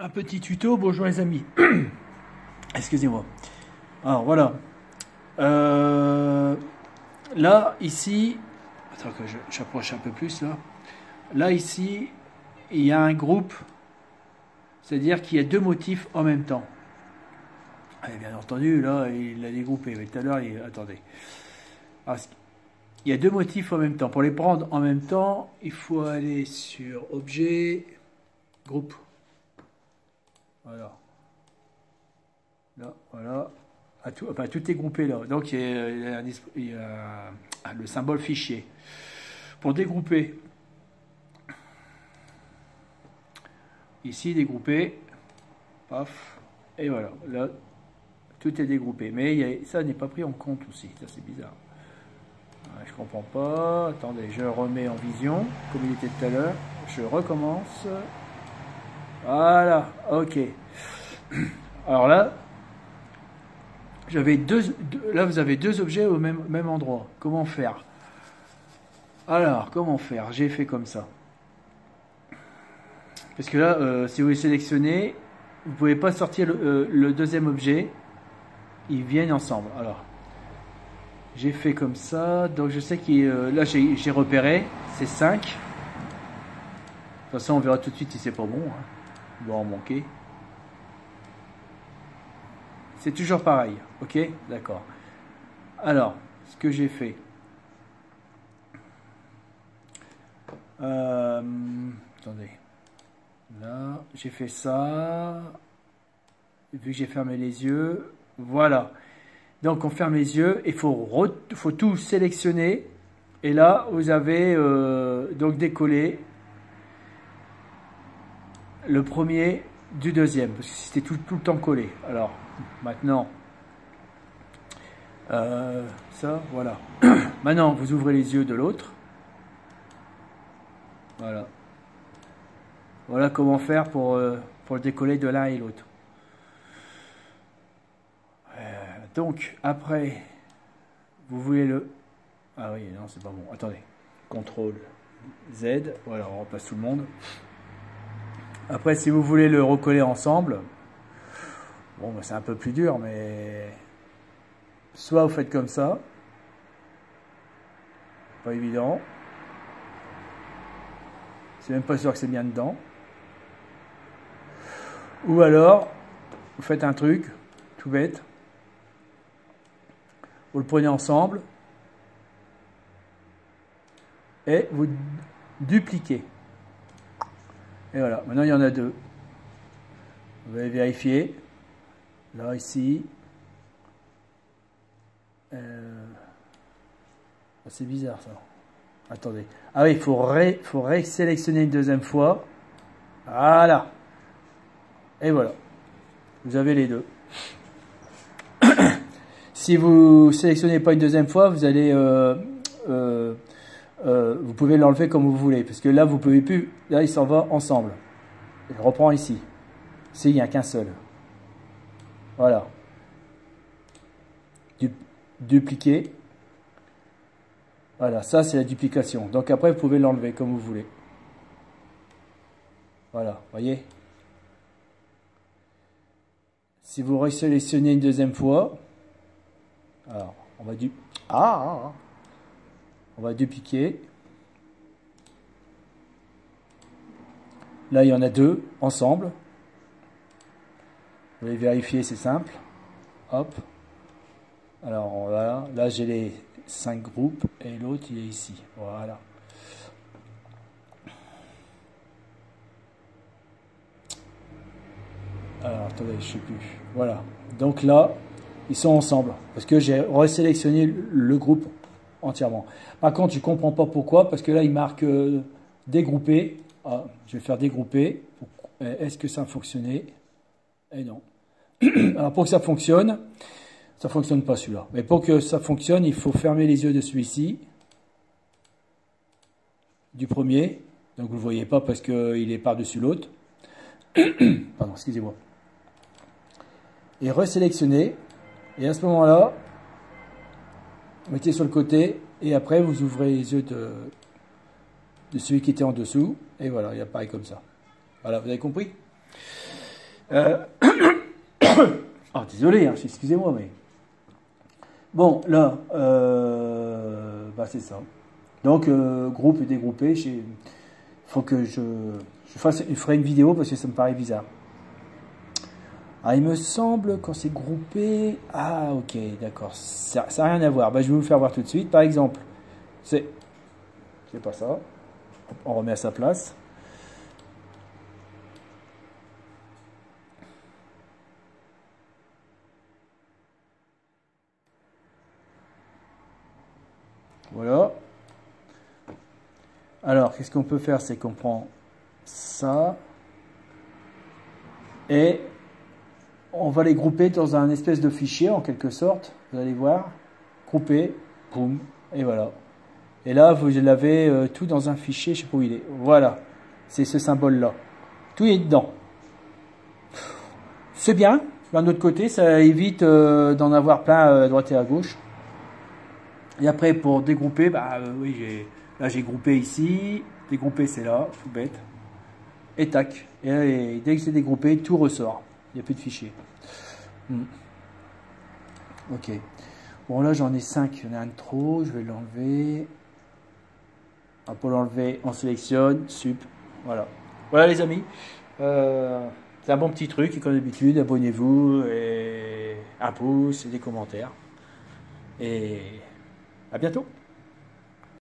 un petit tuto. Bonjour les amis. Excusez-moi. Alors voilà. Euh, là, ici, attends que j'approche un peu plus là. Là, ici, il y a un groupe, c'est-à-dire qu'il y a deux motifs en même temps. Et bien entendu, là, il l'a dégroupé. Mais tout à l'heure, il... attendez. il y a deux motifs en même temps. Pour les prendre en même temps, il faut aller sur Objet, Groupe. Voilà. Là, voilà. tout, enfin, tout est groupé là. Donc il y, a, le symbole fichier. Pour dégrouper, ici dégroupé, paf, et voilà. Là, tout est dégroupé. Mais ça n'est pas pris en compte aussi. Ça c'est bizarre. Je comprends pas. Attendez, je remets en vision, comme il était tout à l'heure. Je recommence. Voilà, ok. Alors là, vous avez deux objets au même, endroit. Comment faire? Alors, comment faire? J'ai fait comme ça. Parce que là, euh, si vous les sélectionnez, vous ne pouvez pas sortir le, euh, le, deuxième objet. Ils viennent ensemble. Alors, j'ai fait comme ça. Donc je sais que euh, là j'ai repéré, c'est 5. De toute façon, on verra tout de suite si c'est pas bon. Hein doit en manquer. C'est toujours pareil, ok? D'accord. Alors, ce que j'ai fait. Euh, attendez. Là, j'ai fait ça. Vu que j'ai fermé les yeux, voilà. Donc on ferme les yeux, il faut, tout sélectionner. Et là, vous avez euh, donc décollé le premier du deuxième, parce que c'était tout, le temps collé. Alors, maintenant, euh, ça, voilà. maintenant, vous ouvrez les yeux de l'autre. Voilà. Voilà comment faire pour, euh, pour le décoller de l'un et l'autre. Euh, donc, après, vous voulez le... Ah oui, non, c'est pas bon. Attendez. CTRL Z. Voilà, on repasse tout le monde. Après, si vous voulez le recoller ensemble, bon, bah, c'est un peu plus dur, mais soit vous faites comme ça, pas évident. C'est même pas sûr que c'est bien dedans. Ou alors, vous faites un truc tout bête. Vous le prenez ensemble et vous dupliquez. Et voilà, maintenant il y en a deux. Vous allez vérifier. Là, ici. Euh, ah, c'est bizarre ça. Attendez. Ah oui, il faut, ré... faut résélectionner une deuxième fois. Voilà. Et voilà. Vous avez les deux. si vous sélectionnez pas une deuxième fois, vous allez euh, euh, euh, vous pouvez l'enlever comme vous voulez, parce que là, vous pouvez plus, là, il s'en va ensemble. Je reprends ici. S'il n'y a qu'un seul. Voilà. Du, dupliquer. Voilà, ça, c'est la duplication. Donc après, vous pouvez l'enlever comme vous voulez. Voilà, voyez? Si vous resélectionnez une deuxième fois, alors, on va du... Ah, ah, ah. On va dupliquer. Là, il y en a deux ensemble. Vous allez vérifier, c'est simple. Hop. Alors, voilà. Là, j'ai les cinq groupes et l'autre, il est ici. Voilà. Alors, attendez, je sais plus. Voilà. Donc là, ils sont ensemble. Parce que j'ai resélectionné le groupe entièrement. Par contre, ne comprends pas pourquoi, parce que là, il marque euh, dégrouper. Ah, je vais faire dégrouper. Est-ce que ça a fonctionné? Eh non. Alors, pour que ça fonctionne, ça ne fonctionne pas celui-là. Mais pour que ça fonctionne, il faut fermer les yeux de celui-ci, du premier. Donc, vous le voyez pas parce qu'il est par-dessus l'autre. Pardon, excusez-moi. Et resélectionner. Et à ce moment-là, mettez sur le côté et après vous ouvrez les yeux de, celui qui était en dessous et voilà, il apparaît comme ça. Voilà, vous avez compris? Euh, oh, désolé, hein, excusez-moi, mais. Bon, là, euh, bah, c'est ça. Donc, euh, groupe et dégroupé, il faut que je, fasse, une vidéo parce que ça me paraît bizarre. Ah, il me semble quand c'est groupé. Ah, ok, d'accord. Ça n'a rien à voir. Bah, je vais vous faire voir tout de suite. Par exemple, c'est. C'est pas ça. On remet à sa place. Voilà. Alors, qu'est-ce qu'on peut faire? C'est qu'on prend ça et on va les grouper dans un espèce de fichier en quelque sorte. Vous allez voir. Grouper, boum, et voilà. Et là, vous l'avez euh, tout dans un fichier, je sais pas où il est. Voilà, c'est ce symbole-là. Tout est dedans. C'est bien. D'un autre côté, ça évite euh, d'en avoir plein euh, à droite et à gauche. Et après, pour dégrouper, bah oui, là j'ai groupé ici. Dégrouper, c'est là, tout bête. Et tac. Et, dès que c'est dégroupé, tout ressort. N'y a plus de fichiers. Hmm. Ok. Bon, là j'en ai 5. Il y en a un de trop. Je vais l'enlever. Pour l'enlever, on sélectionne. Sup. Voilà. Voilà les amis. Euh, c'est un bon petit truc. Et comme d'habitude, abonnez-vous. Et un pouce et des commentaires. Et à bientôt.